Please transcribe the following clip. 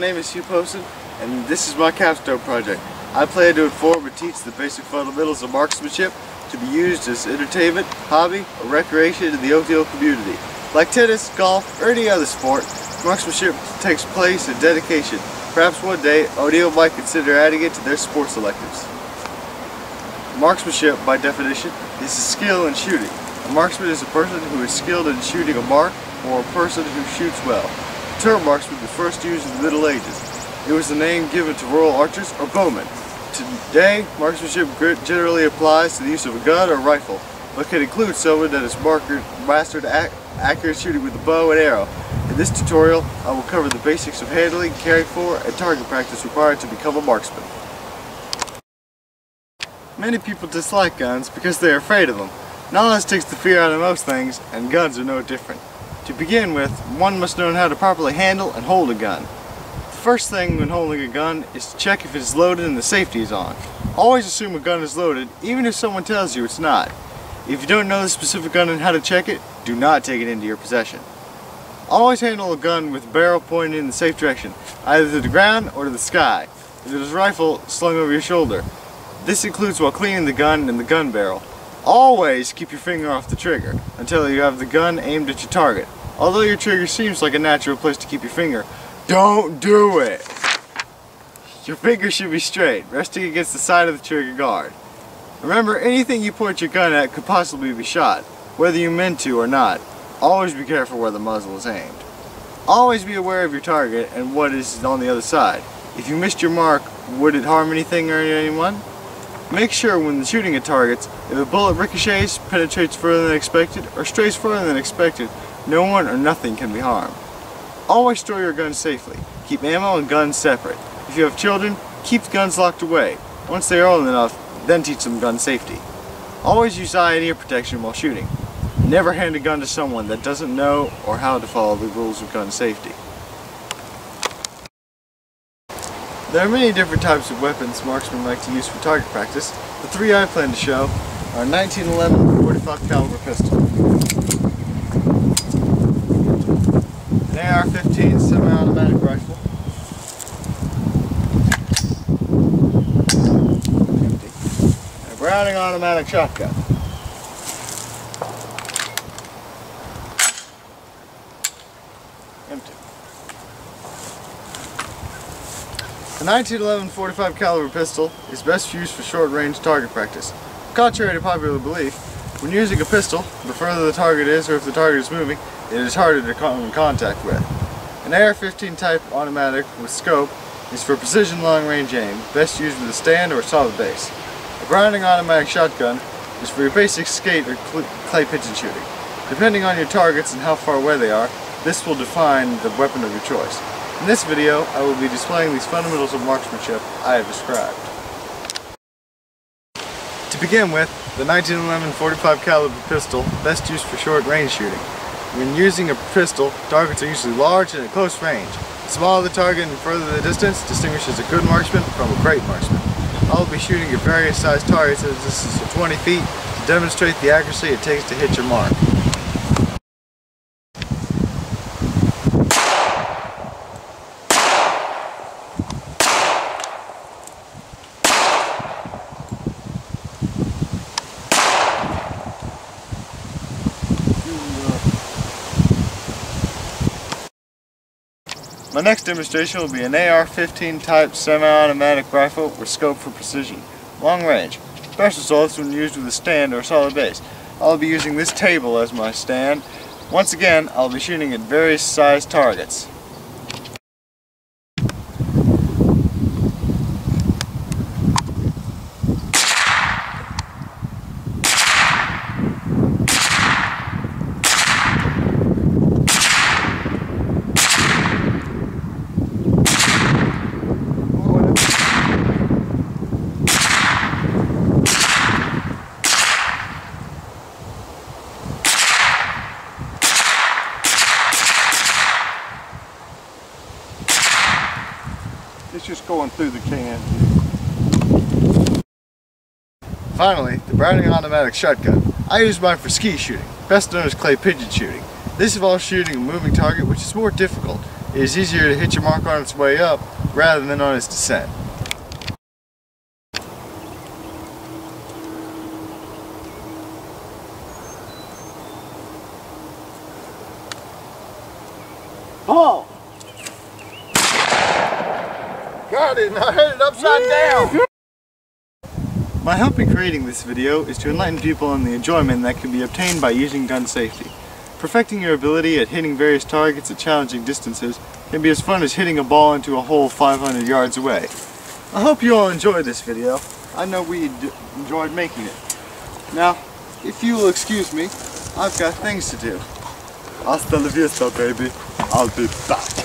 name is Hu Poston, and this is my capstone project. I plan to inform and teach the basic fundamentals of marksmanship to be used as entertainment, hobby, or recreation in the Oakdale community. Like tennis, golf, or any other sport, marksmanship takes place in dedication. Perhaps one day, O'Neill might consider adding it to their sports electives. Marksmanship, by definition, is a skill in shooting. A marksman is a person who is skilled in shooting a mark or a person who shoots well. The marks marksman the first used in the Middle Ages. It was the name given to rural archers or bowmen. Today, marksmanship generally applies to the use of a gun or rifle, but can include someone that has mastered ac accurate shooting with a bow and arrow. In this tutorial, I will cover the basics of handling, caring for, and target practice required to become a marksman. Many people dislike guns because they are afraid of them. Knowledge takes the fear out of most things, and guns are no different. To begin with, one must know how to properly handle and hold a gun. The first thing when holding a gun is to check if it is loaded and the safety is on. Always assume a gun is loaded, even if someone tells you it's not. If you don't know the specific gun and how to check it, do not take it into your possession. Always handle a gun with barrel pointed in the safe direction, either to the ground or to the sky. If it is a rifle, slung over your shoulder. This includes while cleaning the gun and the gun barrel. Always keep your finger off the trigger until you have the gun aimed at your target. Although your trigger seems like a natural place to keep your finger, don't do it! Your finger should be straight, resting against the side of the trigger guard. Remember, anything you point your gun at could possibly be shot, whether you meant to or not. Always be careful where the muzzle is aimed. Always be aware of your target and what is on the other side. If you missed your mark, would it harm anything or anyone? Make sure when shooting at targets, if a bullet ricochets, penetrates further than expected, or strays further than expected, no one or nothing can be harmed. Always store your guns safely. Keep ammo and guns separate. If you have children, keep the guns locked away. Once they are old enough, then teach them gun safety. Always use eye and ear protection while shooting. Never hand a gun to someone that doesn't know or how to follow the rules of gun safety. There are many different types of weapons marksmen like to use for target practice. The three I plan to show are 1911 45 caliber pistol, an AR-15 semi-automatic rifle. A Browning automatic shotgun. The 1911 45 caliber pistol is best used for short-range target practice. Contrary to popular belief, when using a pistol, the further the target is or if the target is moving, it is harder to come in contact with. An AR-15 type automatic with scope is for precision long-range aim, best used with a stand or solid base. A Browning automatic shotgun is for your basic skeet or clay pigeon shooting. Depending on your targets and how far away they are, this will define the weapon of your choice. In this video, I will be displaying these fundamentals of marksmanship I have described. To begin with, the 1911 45 caliber pistol, best used for short range shooting. When using a pistol, targets are usually large and at close range. The smaller the target and further the distance distinguishes a good marksman from a great marksman. I will be shooting at various sized targets as this is 20 feet to demonstrate the accuracy it takes to hit your mark. My next demonstration will be an AR-15 type semi-automatic rifle with scope for precision, long range. Best results when used with a stand or solid base. I'll be using this table as my stand. Once again, I'll be shooting at various size targets. It's just going through the can. Finally, the Browning automatic shotgun. I use mine for skeet shooting, best known as clay pigeon shooting. This involves shooting a moving target which is more difficult. it is easier to hit your mark on its way up rather than on its descent. Paul! Got it, and I hit it upside down. My hope in creating this video is to enlighten people on the enjoyment that can be obtained by using gun safety. Perfecting your ability at hitting various targets at challenging distances can be as fun as hitting a ball into a hole 500 yards away. I hope you all enjoyed this video. I know we enjoyed making it. Now, if you will excuse me, I've got things to do. Hasta la vista, baby. I'll be back.